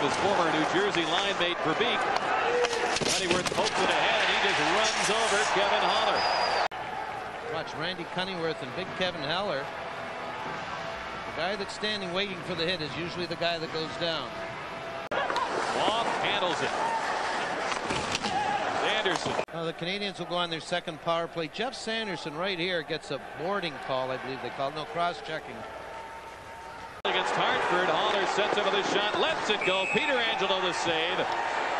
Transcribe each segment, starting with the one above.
his former New Jersey line mate Verbeek. Pokes it ahead, and he just runs over Kevin Haller. Watch Randy Cunneyworth and big Kevin Haller. The guy that's standing waiting for the hit is usually the guy that goes down. Off handles it. Sanderson. Now the Canadiens will go on their second power play. Geoff Sanderson right here gets a boarding call, I believe they call it. No, cross-checking. Against Hartford, Haller sets up with a shot, lets it go. Pietrangelo the save.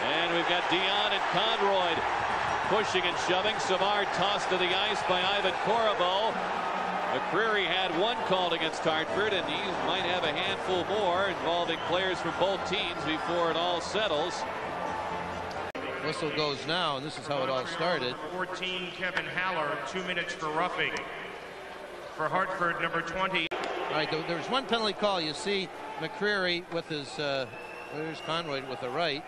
And we've got Dionne and Conroy pushing and shoving. Savard tossed to the ice by Yvon Corriveau. McCreary had one called against Hartford, and he might have a handful more involving players from both teams before it all settles. Whistle goes now, and this is how it all started. 14, Kevin Haller, two minutes for roughing. For Hartford, number 20. All right, there's one penalty call. You see McCreary with his, uh, there's Conroy with the right.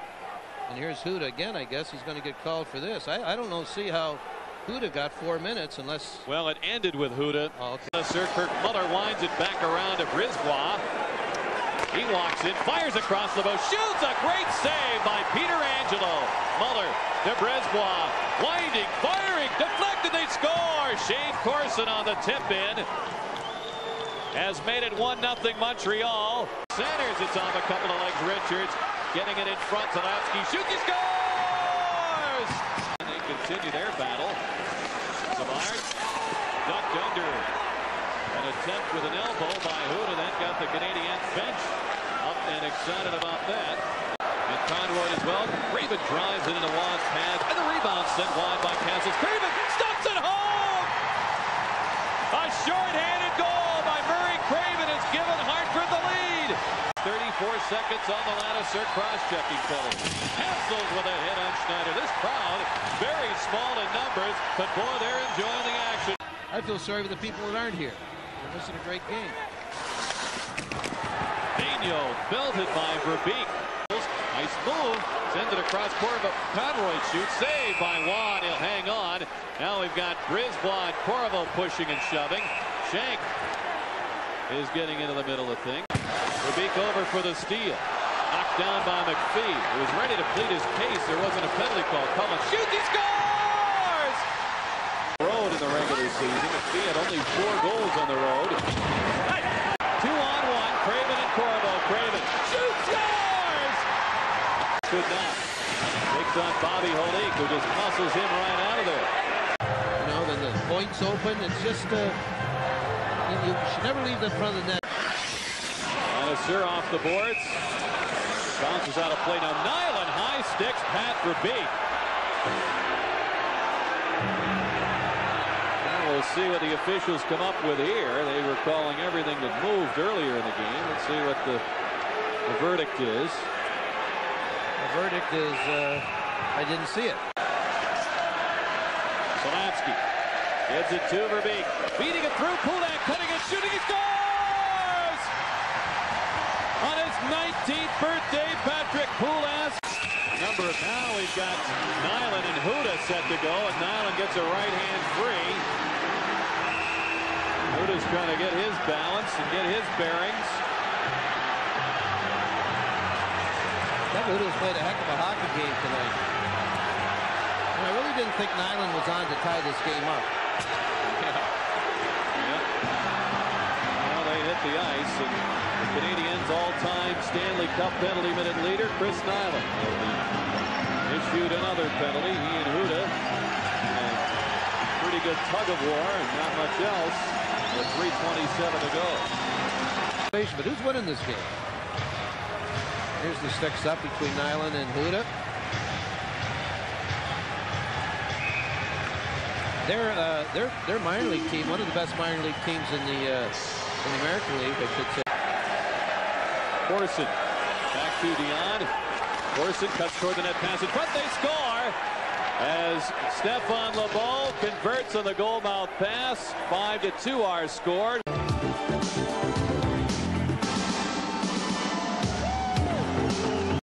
And here's Houda again, I guess he's going to get called for this. I, I don't know, see how Houda got four minutes unless... Well, it ended with Houda. Oh, okay. Sir Kirk Muller winds it back around to Brisebois. He walks in, fires across the bow, shoots a great save by Peter Angelo. Muller to Brisebois, winding, firing, deflected, they score! Shayne Corson on the tip in has made it 1-0 Montreal. Centers, it's off a couple of legs. Richards getting it in front. Zalapski shoots, he scores! And they continue their battle. Savard ducked under. An attempt with an elbow by Houda, then got the Canadien bench up and excited about that. And Conroy as well. Craven drives it into Roy's pads, and the rebound sent wide by Cassels. Craven stops it home! A short-handed goal by Murray Craven has given Hartford the lead. 34 seconds on the Ladouceur cross-checking penalty. Hassels with a hit on Schneider. This crowd, very small in numbers, but boy, they're enjoying the action. I feel sorry for the people that aren't here. They're missing a great game. Dino belted by Verbeek. Nice move. Sends it across court, but Conroy shoots. Saved by Roy. He'll hang on. Now we've got Brisebois and Corriveau pushing and shoving. Shank is getting into the middle of things. Verbeek over for the steal. Knocked down by McPhee. He was ready to plead his case. There wasn't a penalty call. Cullen shoots. He scores! Road in the regular season. McPhee had only four goals on the road. Two on one. Craven and Corriveau. Craven shoots. Scores! Could not. Takes on Bobby Holik, who just muscles him right out of there. You know, then the point's open. It's just, uh, you, you should never leave the front of the net. Off the boards. Bounces out of play. Now Nilan high sticks Pat Verbeek. Now we'll see what the officials come up with here. They were calling everything that moved earlier in the game. Let's see what the, the verdict is. The verdict is, uh, I didn't see it. Solansky gives it to Verbeek. Beating it through. Kulak cutting and shooting. He scores! On his 19th birthday, Patrick Poulin. Number now we've got Nilan and Houda set to go, and Nilan gets a right hand free. Houda's trying to get his balance and get his bearings. That Houda's played a heck of a hockey game tonight. And I really didn't think Nilan was on to tie this game up. All-time Stanley Cup penalty minute leader, Chris Nilan, issued another penalty. He and Houda, pretty good tug of war, and not much else. With 3:27 to go. But who's winning this game? Here's the sticks up between Nilan and Houda. They're, uh, they're, they're minor league team, one of the best minor league teams in the, uh, in the American League, I should say. Corson back to Dionne. Corson cuts toward the net pass in front. They score as Stephan LeBeau converts on the goal mouth pass. 5 to 2 are scored.